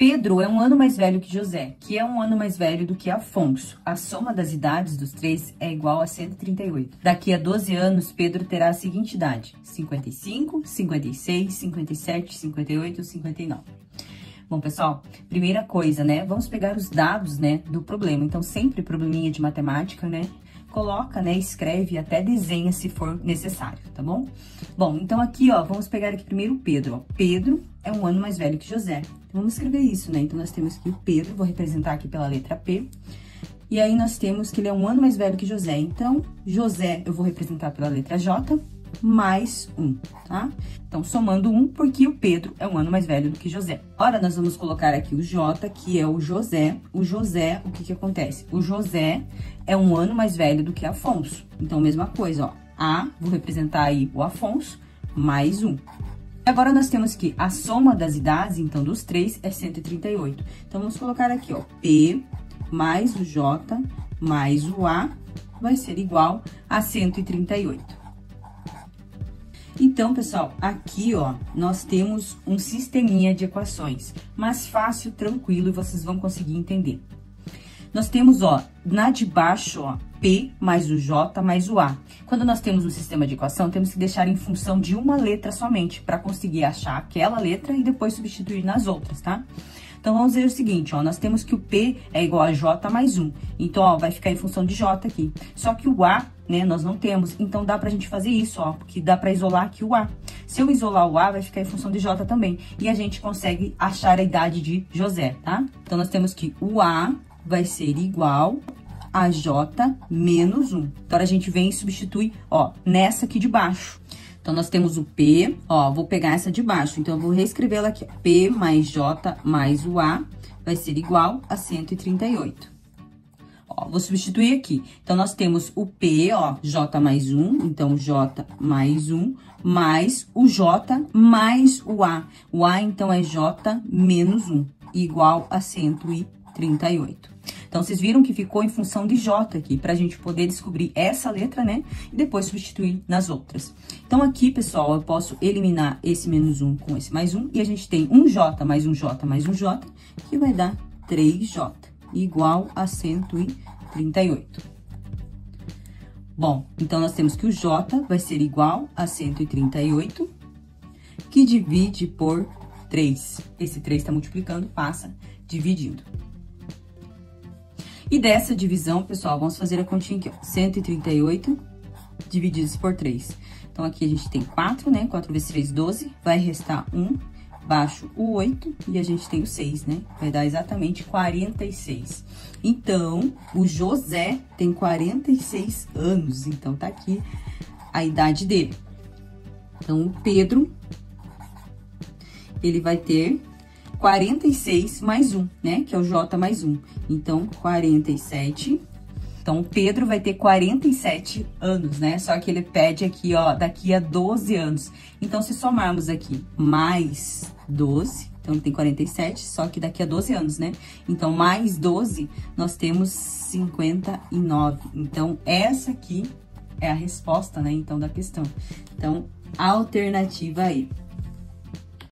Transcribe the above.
Pedro é um ano mais velho que José, que é um ano mais velho do que Afonso. A soma das idades dos três é igual a 138. Daqui a 12 anos, Pedro terá a seguinte idade: 55, 56, 57, 58, 59. Bom, pessoal, primeira coisa, né? Vamos pegar os dados, né, do problema. Então, sempre probleminha de matemática, né? Coloca, né, escreve, até desenha se for necessário, tá bom? Bom, então aqui, ó, vamos pegar aqui primeiro o Pedro, ó. Pedro é um ano mais velho que José. Então, vamos escrever isso, né? Então, nós temos aqui o Pedro, vou representar aqui pela letra P. E aí, nós temos que ele é um ano mais velho que José. Então, José eu vou representar pela letra J mais um, tá? Então, somando um, porque o Pedro é um ano mais velho do que José. Ora, nós vamos colocar aqui o J, que é o José. O José, o que que acontece? O José é um ano mais velho do que Afonso. Então, mesma coisa, ó. A, vou representar aí o Afonso, mais um. Agora, nós temos que a soma das idades, então, dos três é 138. Então, vamos colocar aqui, ó, P mais o J mais o A vai ser igual a 138. Então, pessoal, aqui, ó, nós temos um sisteminha de equações, mas fácil, tranquilo, e vocês vão conseguir entender. Nós temos, ó, na de baixo, ó, P mais o J mais o A. Quando nós temos um sistema de equação, temos que deixar em função de uma letra somente, para conseguir achar aquela letra e depois substituir nas outras, tá? Então, vamos ver o seguinte, ó, nós temos que o P é igual a J mais 1. Então, ó, vai ficar em função de J aqui. Só que o A, né, nós não temos. Então, dá pra gente fazer isso, ó, porque dá pra isolar aqui o A. Se eu isolar o A, vai ficar em função de J também. E a gente consegue achar a idade de José, tá? Então, nós temos que o A vai ser igual a J menos 1. Então, a gente vem e substitui, ó, nessa aqui de baixo. Então, nós temos o P, ó, vou pegar essa de baixo. Então, eu vou reescrever ela aqui, P mais J mais o A vai ser igual a 138. Ó, vou substituir aqui. Então, nós temos o P, ó, J mais 1, então, J mais 1, mais o J mais o A. O A, então, é J menos 1, igual a 138. Então, vocês viram que ficou em função de J aqui, para a gente poder descobrir essa letra, né? E depois substituir nas outras. Então, aqui, pessoal, eu posso eliminar esse menos 1 com esse mais 1, e a gente tem um J mais um J mais um J, que vai dar 3J, igual a 138. Bom, então, nós temos que o J vai ser igual a 138, que divide por 3. Esse 3 está multiplicando, passa dividindo. E dessa divisão, pessoal, vamos fazer a continha aqui, ó. 138 divididos por 3. Então, aqui a gente tem 4, né? 4 vezes 3, 12. Vai restar 1, baixo o 8 e a gente tem o 6, né? Vai dar exatamente 46. Então, o José tem 46 anos. Então, tá aqui a idade dele. Então, o Pedro, ele vai ter 46 mais 1, né? Que é o J mais 1. Então, 47. Então, o Pedro vai ter 47 anos, né? Só que ele pede aqui, ó, daqui a 12 anos. Então, se somarmos aqui mais 12, então ele tem 47, só que daqui a 12 anos, né? Então, mais 12, nós temos 59. Então, essa aqui é a resposta, né? Então, da questão. Então, alternativa aí.